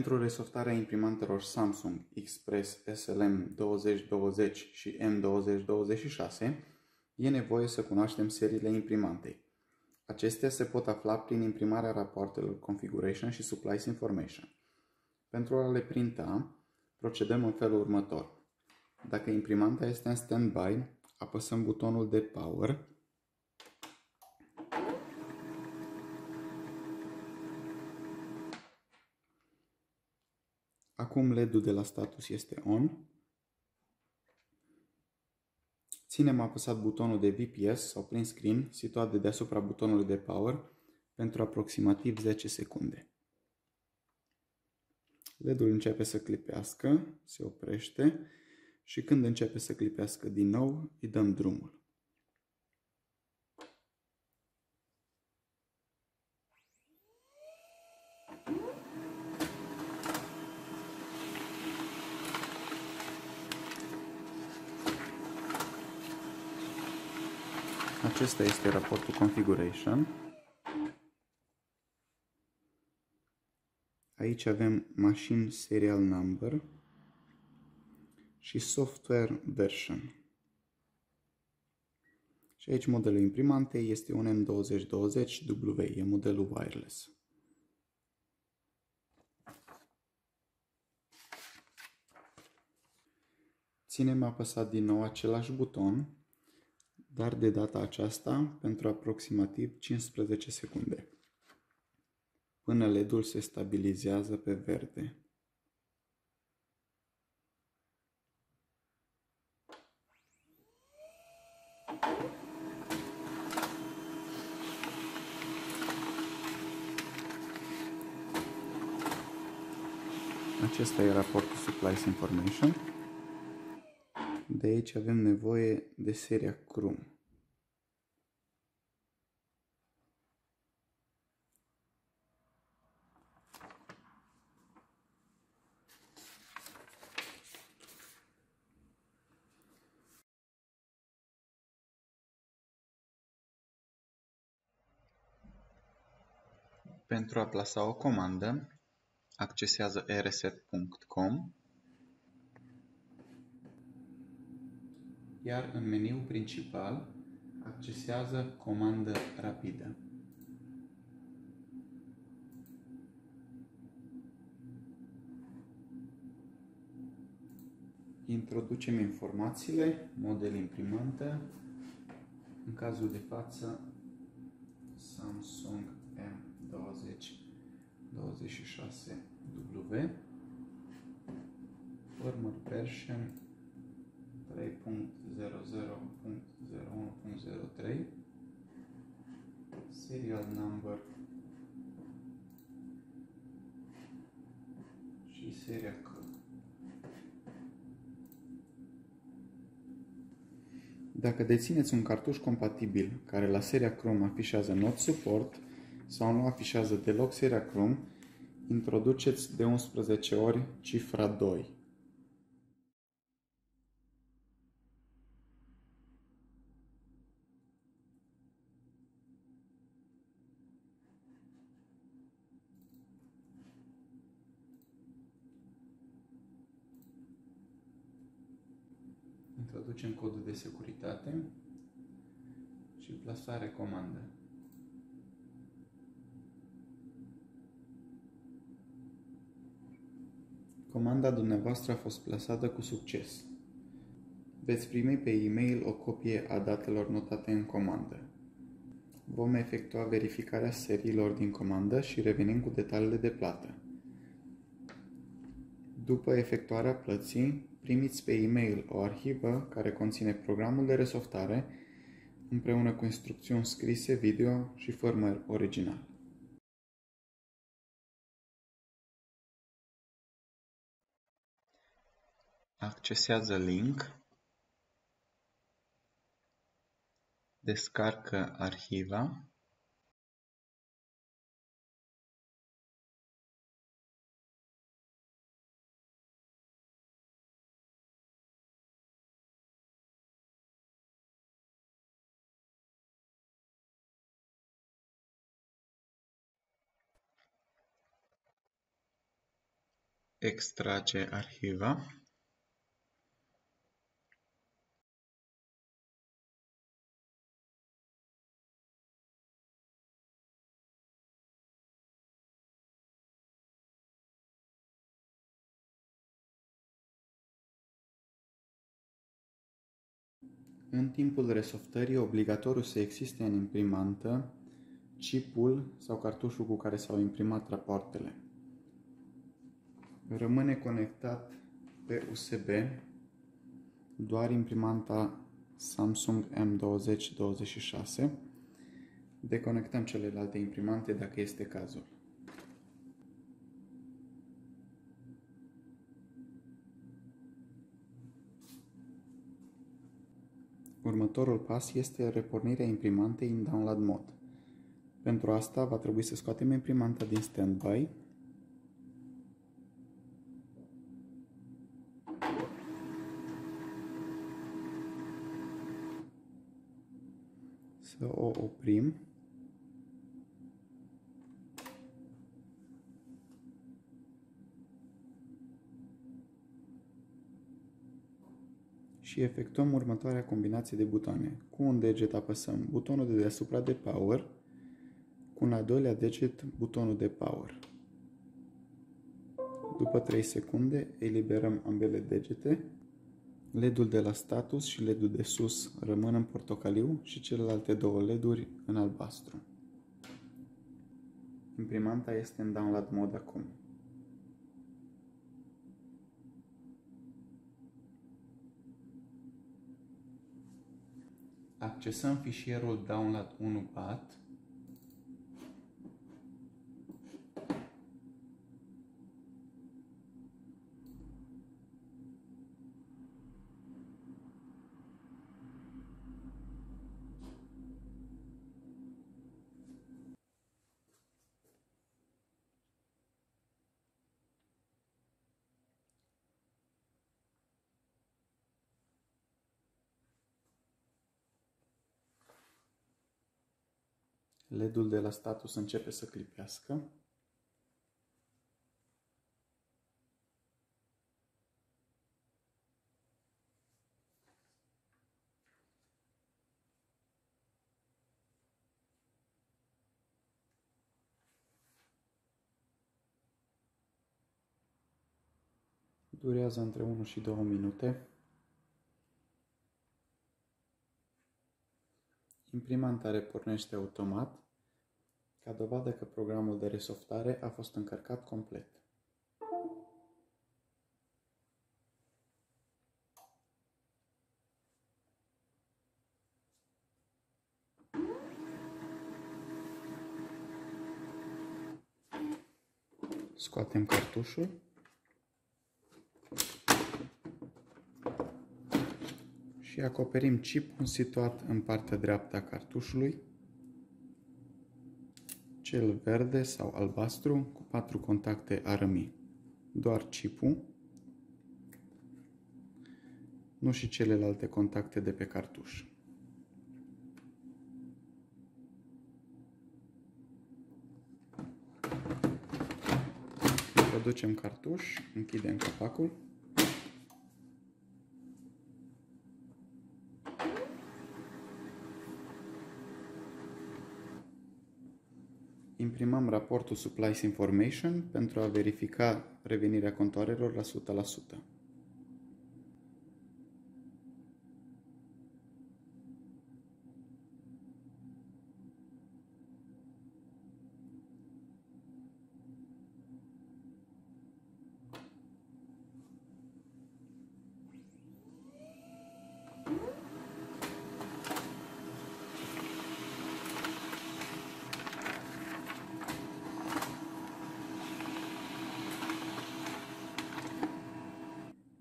Pentru resoftarea imprimantelor Samsung Express SLM 2020 și M2026 e nevoie să cunoaștem seriile imprimantei. Acestea se pot afla prin imprimarea rapoartelor Configuration și Supplies Information. Pentru a le printa, procedăm în felul următor. Dacă imprimanta este în standby, apăsăm butonul de Power Acum LED-ul de la status este on. Ținem apăsat butonul de VPS sau print screen situat de deasupra butonului de power pentru aproximativ 10 secunde. LED-ul începe să clipească, se oprește și când începe să clipească din nou, îi dăm drumul. Acesta este raportul configuration. Aici avem machine serial number și software version. Și aici modelul imprimantei este un M2020W, e modelul wireless. Ținem apăsat din nou același buton dar de data aceasta pentru aproximativ 15 secunde, până LED-ul se stabilizează pe verde. Acesta e raportul Supplies Information. De aici avem nevoie de seria Chrome. Pentru a plasa o comandă, accesează rset.com iar în meniul principal accesează comandă rapidă. Introducem informațiile, model imprimantă, în cazul de față Samsung M20 26W, firmware version 3.00.01.03 serial number și seria C. Dacă dețineți un cartuș compatibil care la seria Chrome afișează Not Support sau nu afișează deloc seria Chrome, introduceți de 11 ori cifra 2. Introducem codul de securitate și plasare comandă. Comanda dumneavoastră a fost plasată cu succes. Veți primi pe e-mail o copie a datelor notate în comandă. Vom efectua verificarea seriilor din comandă și revenim cu detaliile de plată. După efectuarea plății, primiți pe e-mail o arhivă care conține programul de resoftare împreună cu instrucțiuni scrise, video și firmware original. Accesează link, descarcă arhiva extrage arhiva În timpul resoftării, obligatoriu să existe în imprimantă chipul sau cartușul cu care s-au imprimat rapoartele. Rămâne conectat pe USB doar imprimanta Samsung M2026. Deconectăm celelalte imprimante dacă este cazul. Următorul pas este repornirea imprimantei în download mode. Pentru asta va trebui să scoatem imprimanta din standby să o oprim și efectuăm următoarea combinație de butoane. Cu un deget apăsăm butonul de deasupra de Power, cu un al doilea deget butonul de Power. După 3 secunde eliberăm ambele degete, LED-ul de la status și LED-ul de sus rămân în portocaliu și celelalte două LED-uri în albastru. Imprimanta este în download mode acum. accesăm fișierul download 1bat LED-ul de la status începe să clipească. Durează între 1 și 2 minute. Imprimanta repornește automat, ca dovadă că programul de resoftare a fost încărcat complet. Scoatem cartușul. Și acoperim chipul situat în partea dreaptă a cartușului, cel verde sau albastru cu patru contacte arămi. Doar chipul, nu și celelalte contacte de pe cartuș. Introducem cartuș, închidem capacul. Imprimăm raportul Supplies Information pentru a verifica revenirea contoarelor la 100%.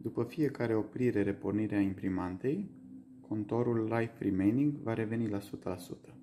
După fiecare oprire repornire a imprimantei, contorul Life Remaining va reveni la 100%.